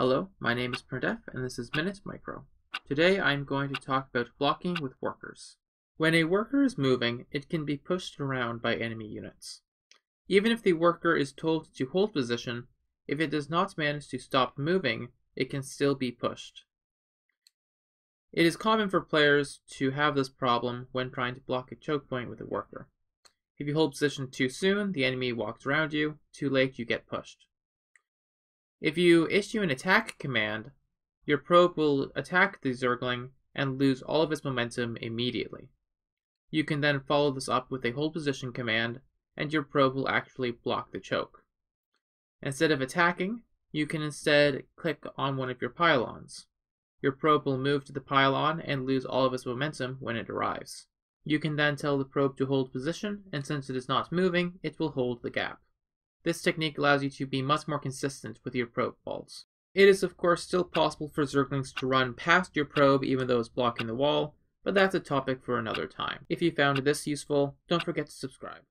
Hello, my name is Printf and this is Minute Micro. Today I'm going to talk about blocking with workers. When a worker is moving, it can be pushed around by enemy units. Even if the worker is told to hold position, if it does not manage to stop moving, it can still be pushed. It is common for players to have this problem when trying to block a choke point with a worker. If you hold position too soon, the enemy walks around you, too late you get pushed. If you issue an attack command, your probe will attack the Zergling and lose all of its momentum immediately. You can then follow this up with a hold position command, and your probe will actually block the choke. Instead of attacking, you can instead click on one of your pylons. Your probe will move to the pylon and lose all of its momentum when it arrives. You can then tell the probe to hold position, and since it is not moving, it will hold the gap. This technique allows you to be much more consistent with your probe faults. It is of course still possible for Zerglings to run past your probe even though it's blocking the wall, but that's a topic for another time. If you found this useful, don't forget to subscribe.